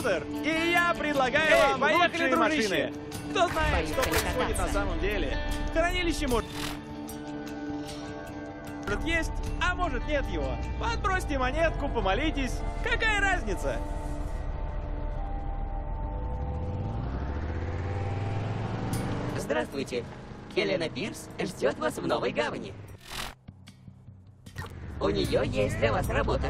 Скутер, и я предлагаю Эй, вам поехали, лучшие дружище! машины. Кто знает, что Поехали происходит на кататься. самом деле. Хранилище может может есть, а может нет его. Подбросьте монетку, помолитесь. Какая разница? Здравствуйте. Хелена Пирс ждет вас в Новой Гавани. У нее есть для вас работа.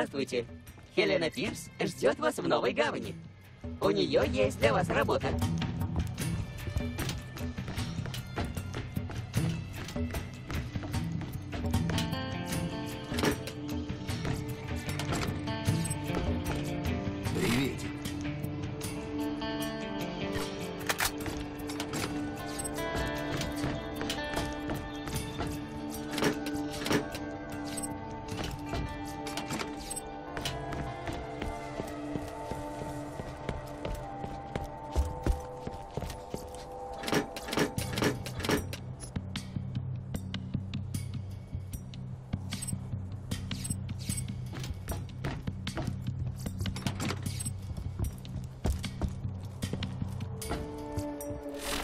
Здравствуйте. Хелена Пирс ждет вас в Новой Гавани. У нее есть для вас работа.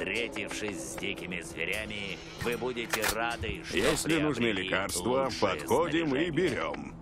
Встретившись с дикими зверями, вы будете рады, что Если нужны лекарства, подходим и берем.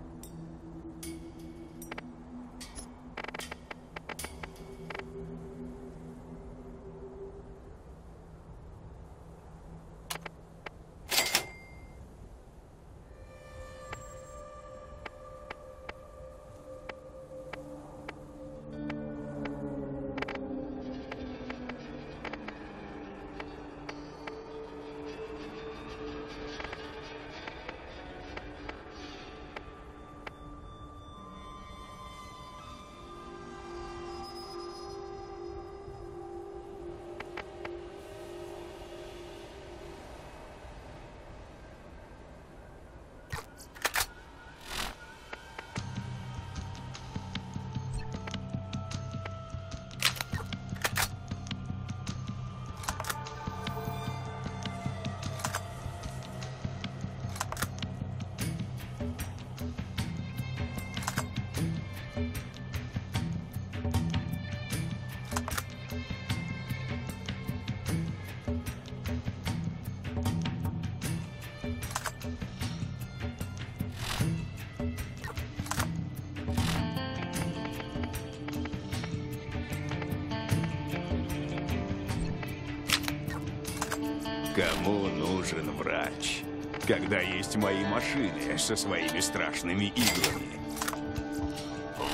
Кому нужен врач, когда есть мои машины со своими страшными играми?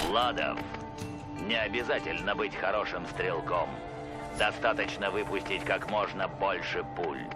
Владов, не обязательно быть хорошим стрелком. Достаточно выпустить как можно больше пуль.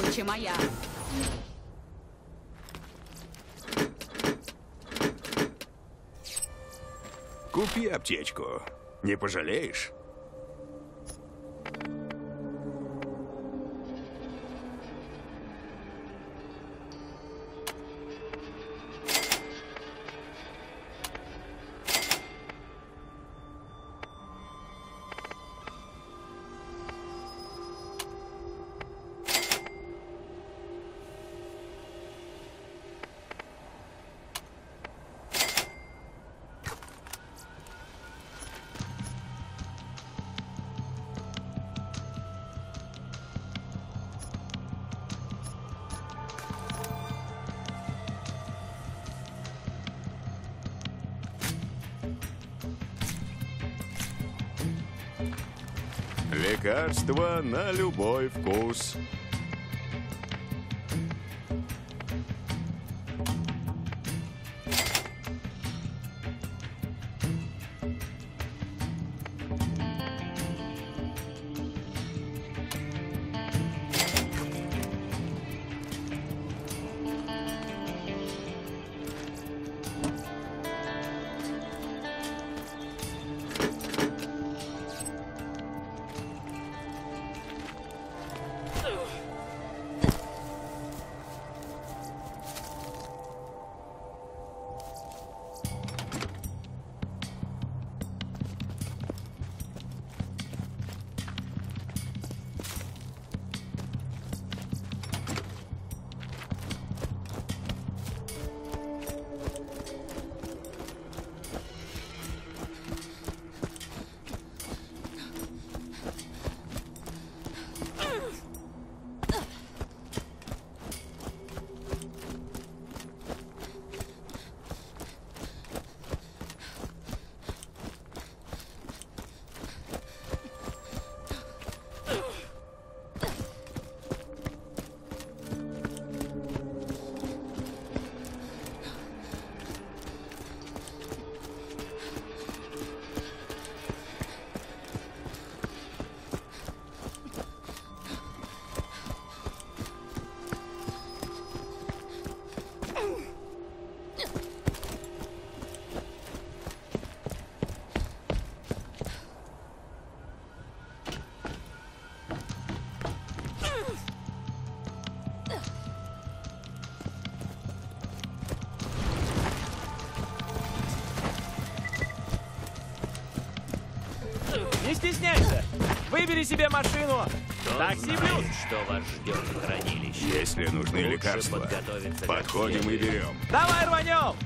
Добыча моя. Купи аптечку. Не пожалеешь? Лекарство на любой вкус. Выбери себе машину! Кто Такси знает, плюс! что вас ждет в хранилище. Если нужны Лучше лекарства, подходим и берем. Давай рванем!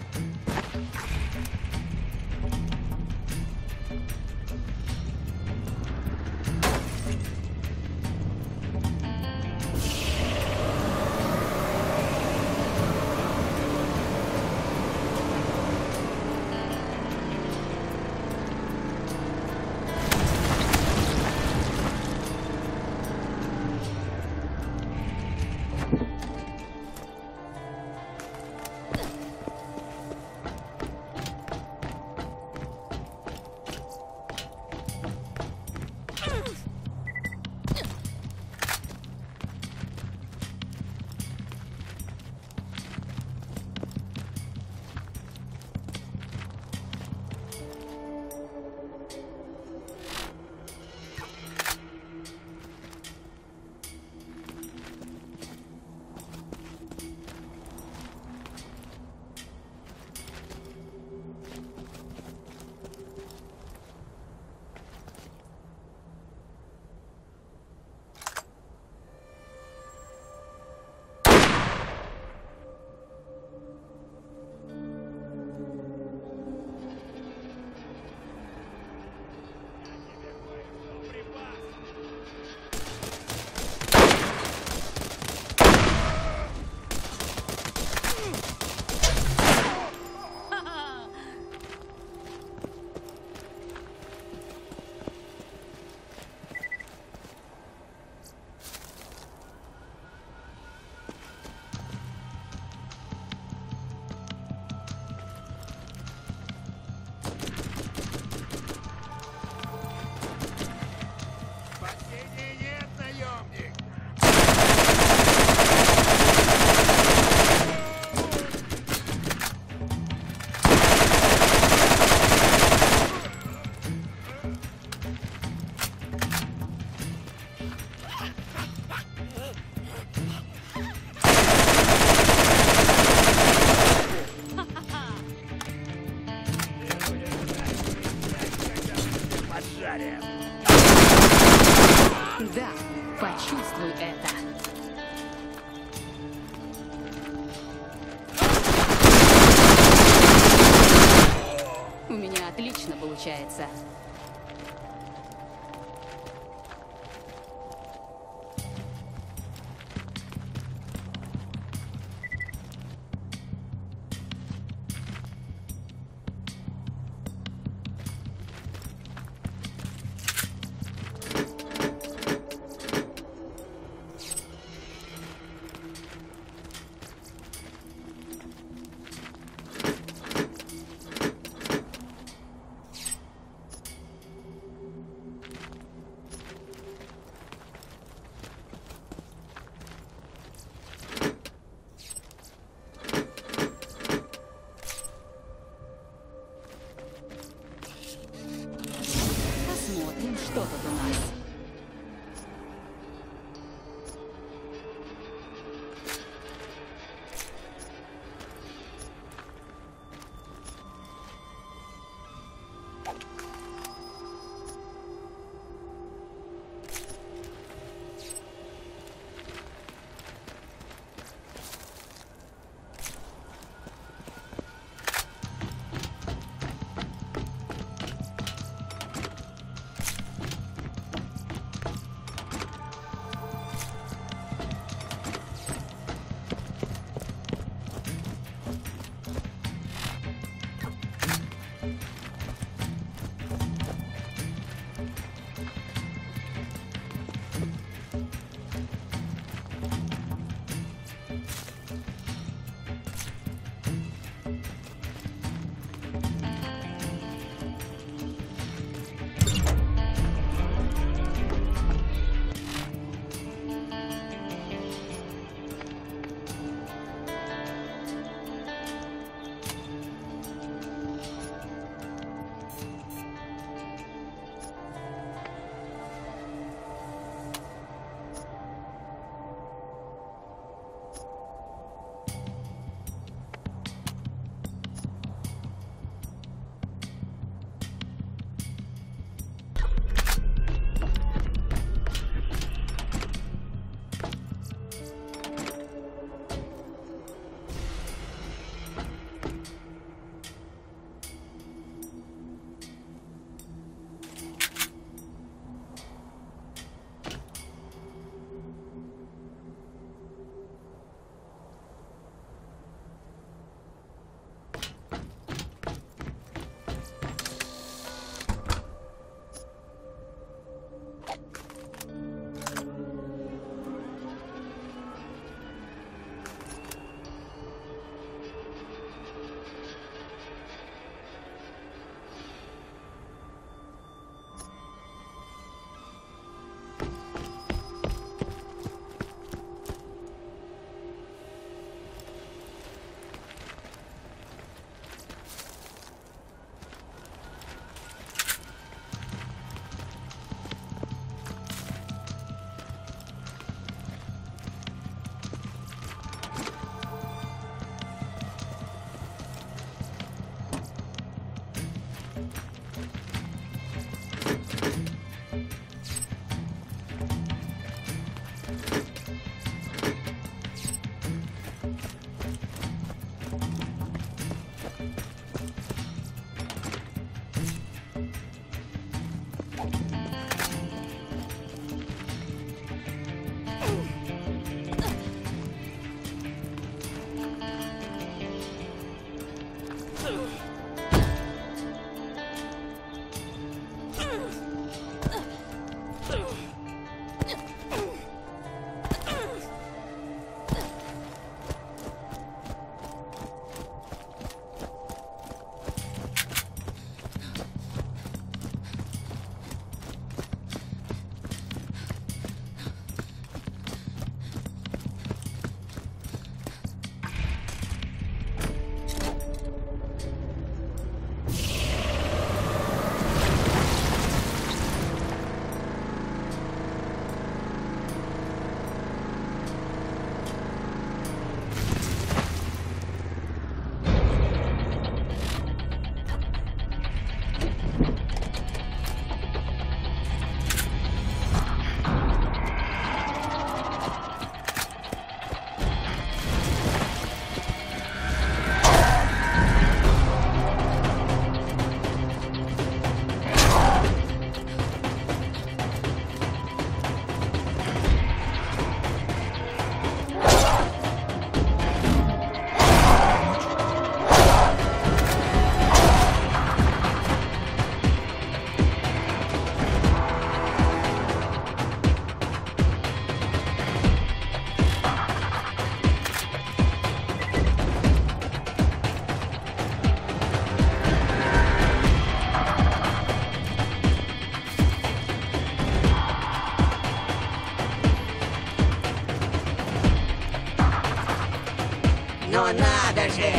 Ну надо же!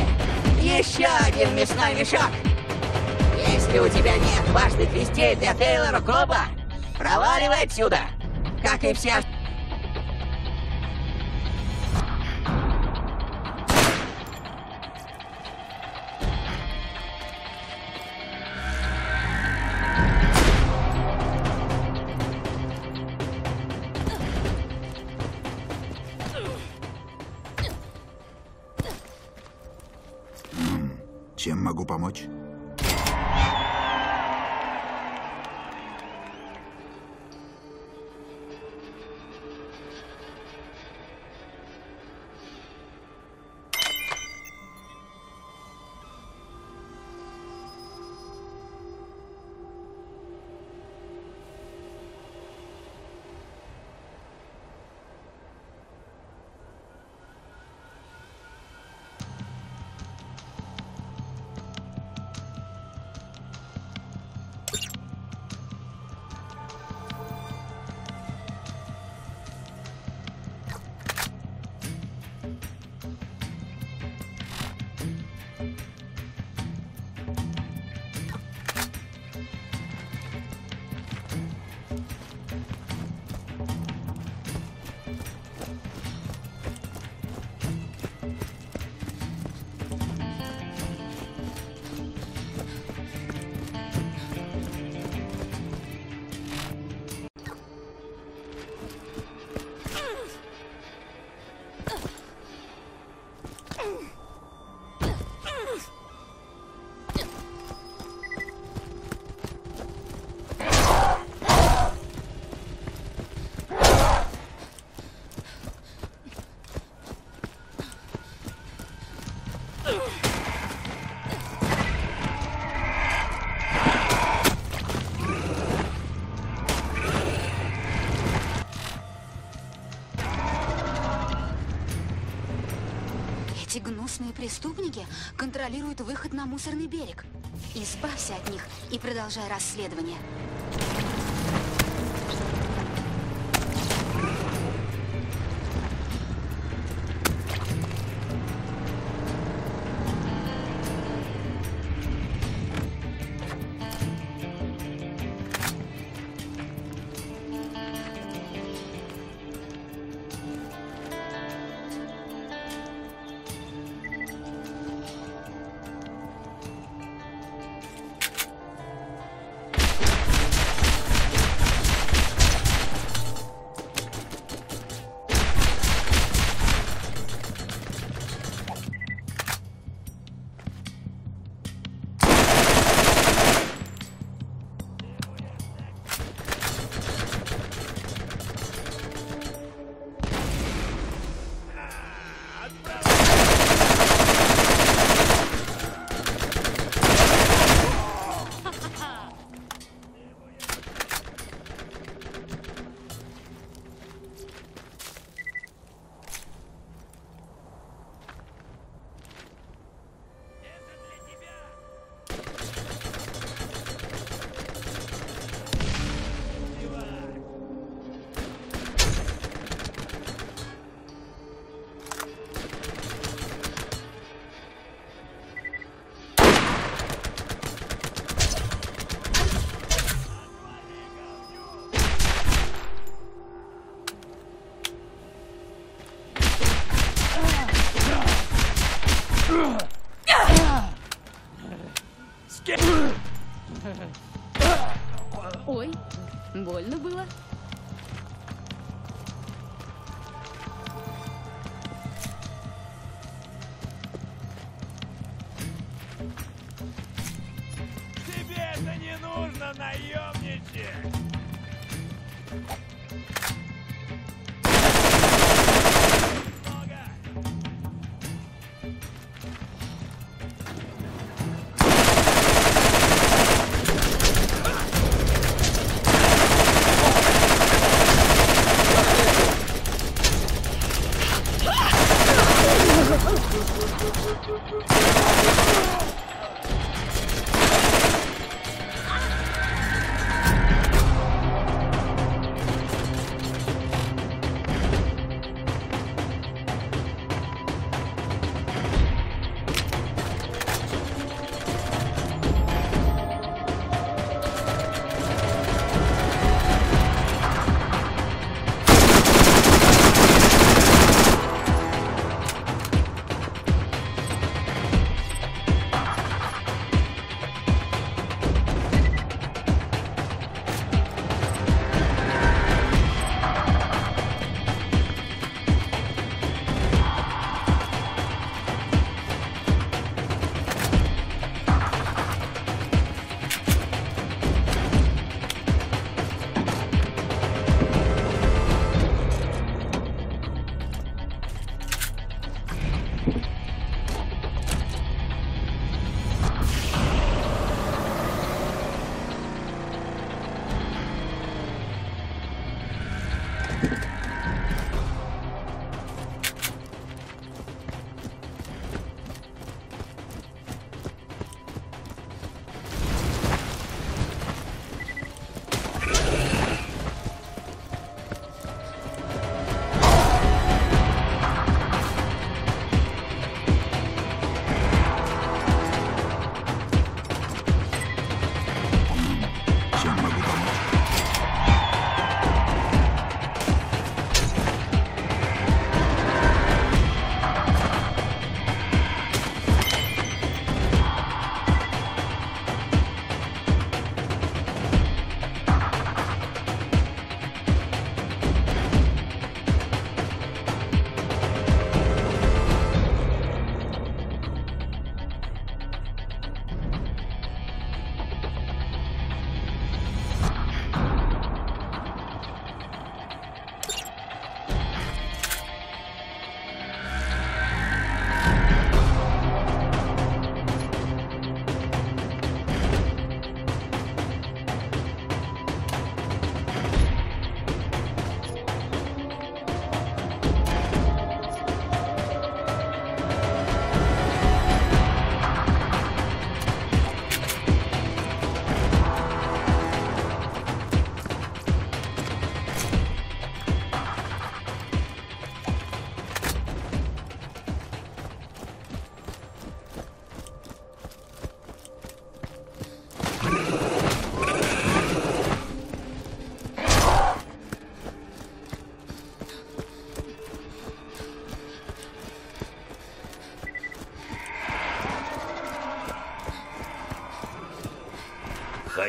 Еще один мясной мешок! Если у тебя нет важных вестей для Тейлора Коба, проваливай отсюда! Как и все гнусные преступники контролируют выход на мусорный берег. Избавься от них и продолжай расследование.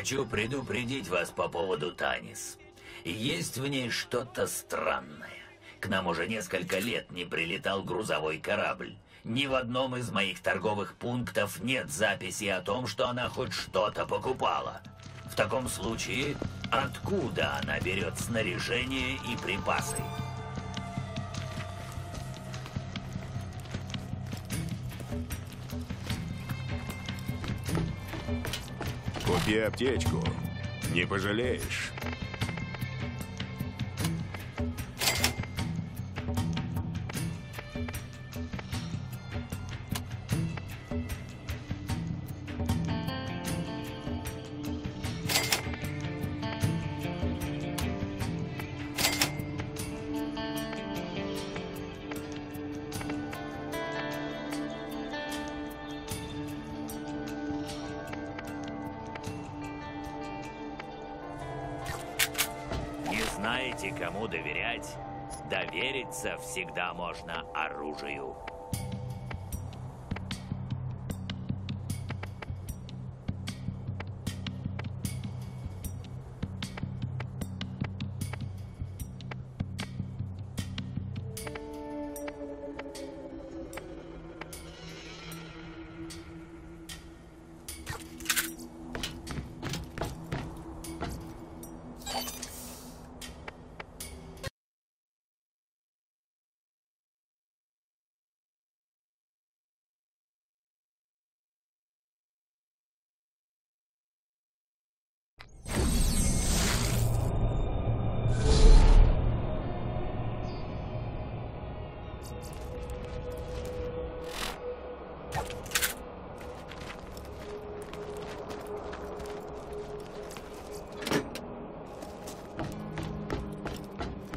Хочу предупредить вас по поводу Танис. Есть в ней что-то странное. К нам уже несколько лет не прилетал грузовой корабль. Ни в одном из моих торговых пунктов нет записи о том, что она хоть что-то покупала. В таком случае, откуда она берет снаряжение и припасы? Купи аптечку. Не пожалеешь. Всегда можно оружию.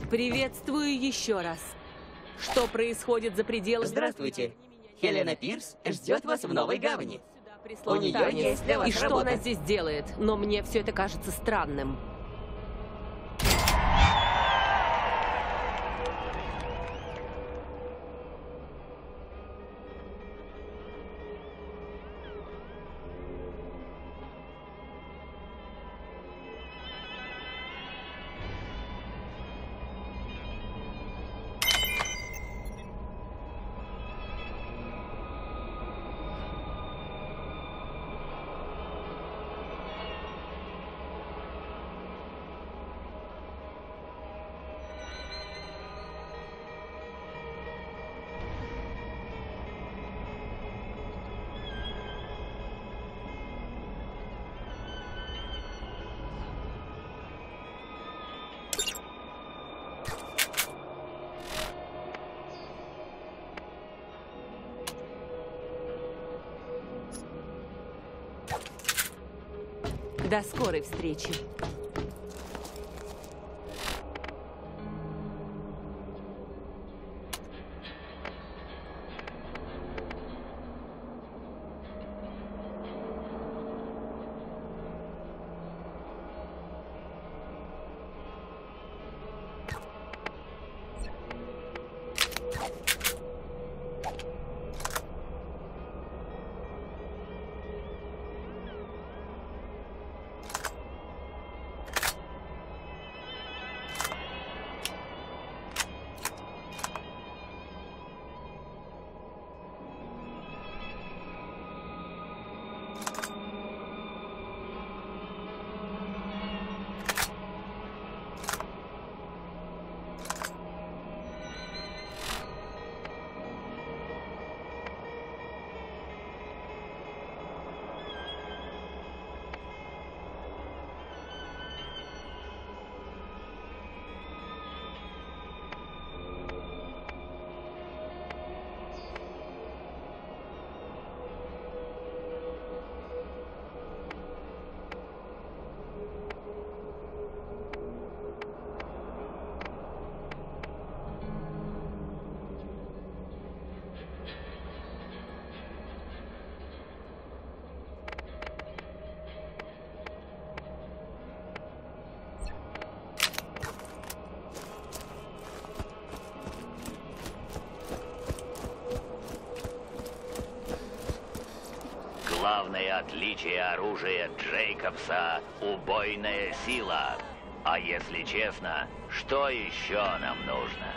Приветствую еще раз. Что происходит за пределами... Здравствуйте. Хелена Пирс ждет вас в Новой Гавани. У Танис. есть для вас И что работа. она здесь делает? Но мне все это кажется странным. До скорой встречи. Главное отличие оружия Джейкобса – убойная сила. А если честно, что еще нам нужно?